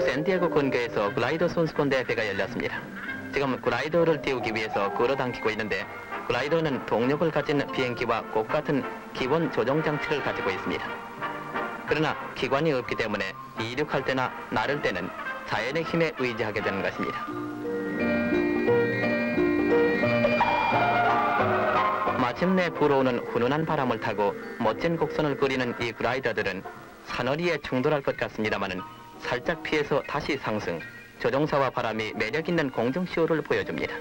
샌디에고 근교에서 글라이더 선수권 대회가 열렸습니다. 지금 글라이더를 띄우기 위해서 끌어당기고 있는데 글라이더는 동력을 가진 비행기와 꼭 같은 기본 조종 장치를 가지고 있습니다. 그러나 기관이 없기 때문에 이륙할 때나 나를 때는 자연의 힘에 의지하게 되는 것입니다. 마침내 불어오는 훈훈한 바람을 타고 멋진 곡선을 그리는 이 글라이더들은 산허리에 충돌할 것 같습니다마는 살짝 피해서 다시 상승, 조종사와 바람이 매력 있는 공중 쇼를 보여줍니다.